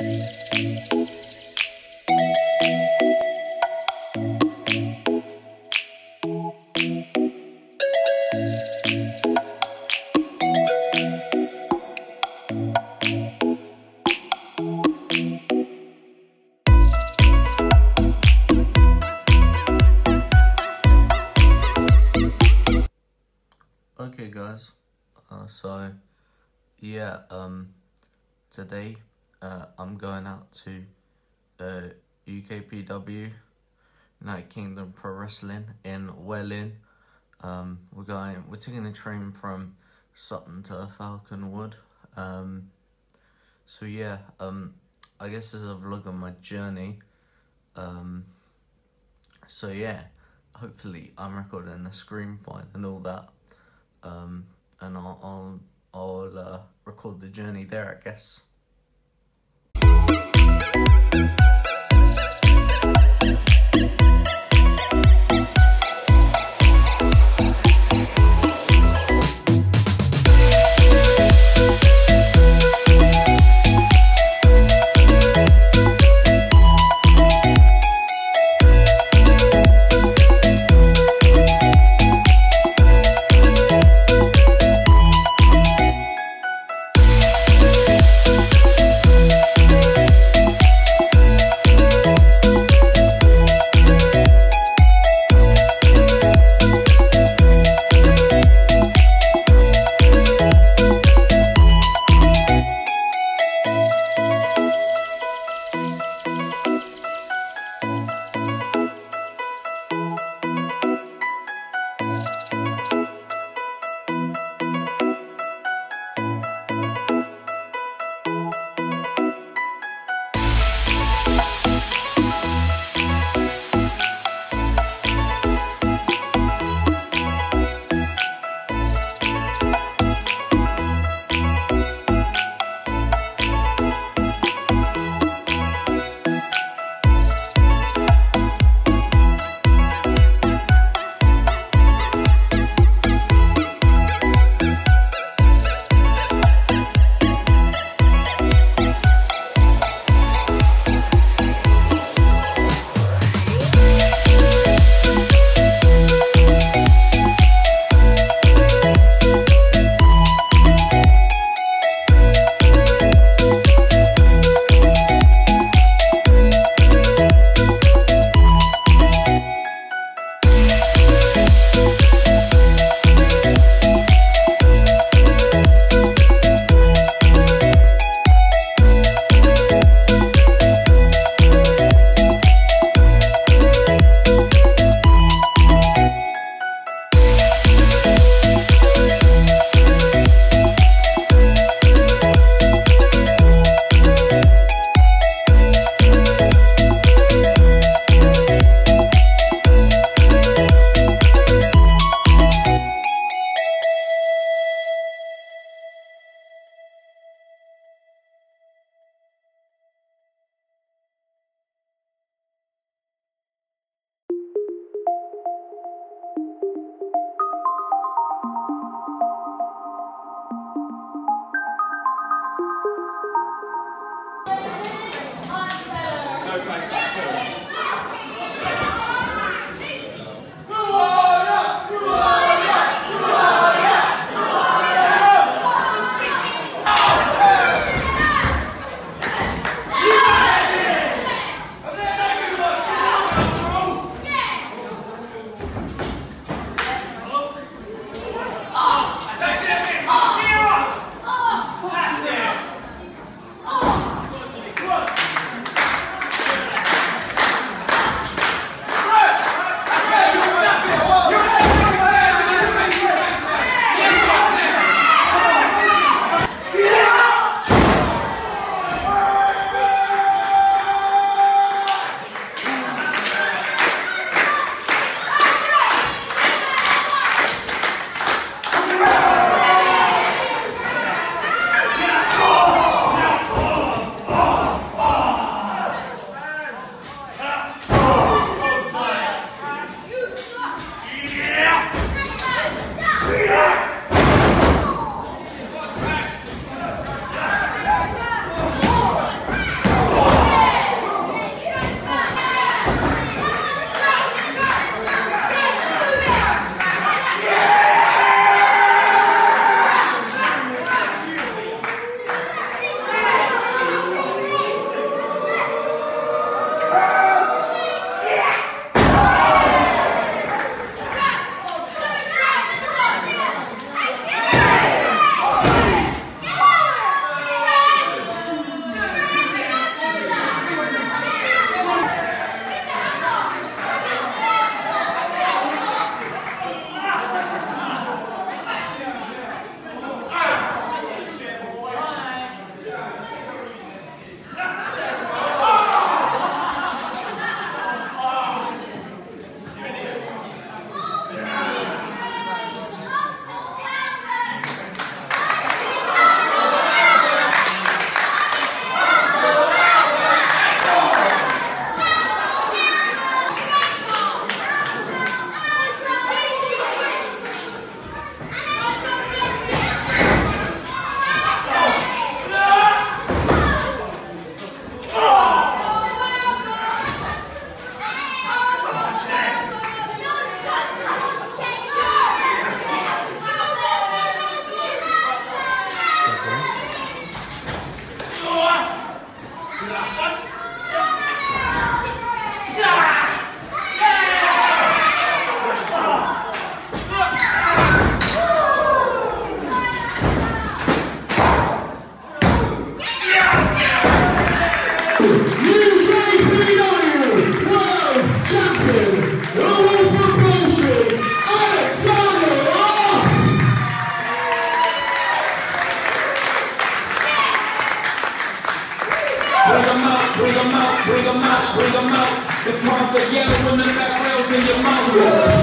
Okay guys, uh, so yeah, um, today uh, I'm going out to uh, UKPW, United Kingdom Pro Wrestling in Welling. Um, we're going, we're taking the train from Sutton to Falconwood. Um, so yeah, um, I guess this is a vlog on my journey. Um, so yeah, hopefully I'm recording the screen fine and all that um, and I'll I'll, I'll uh, record the journey there, I guess. Thank you. Out. yellow yell the back rails in your mouth.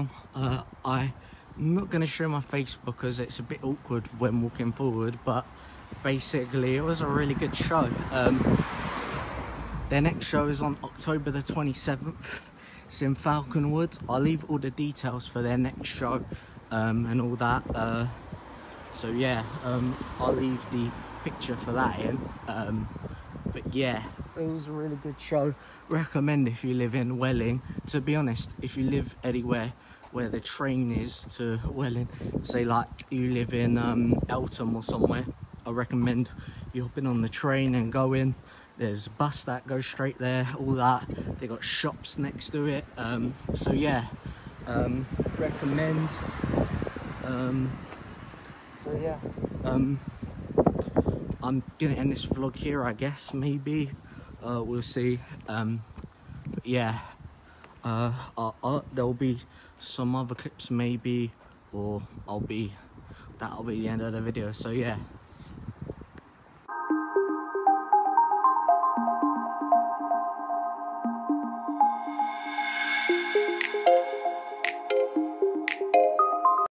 Everyone. Uh, I'm not going to show my face because it's a bit awkward when walking forward, but basically it was a really good show. Um, their next show is on October the 27th. It's in Falconwood. I'll leave all the details for their next show um, and all that. Uh, so yeah, um, I'll leave the picture for that in. Um, but yeah, it was a really good show. Recommend if you live in Welling. To be honest, if you live anywhere where the train is to Welling, say like you live in um, Eltham or somewhere, I recommend you hopping on the train and going. There's a bus that goes straight there, all that. They got shops next to it. Um, so yeah, um, recommend. Um, so yeah, um, I'm gonna end this vlog here, I guess. Maybe uh, we'll see. Um, but yeah, uh, uh, uh, there'll be some other clips, maybe, or I'll be. That'll be the end of the video. So yeah.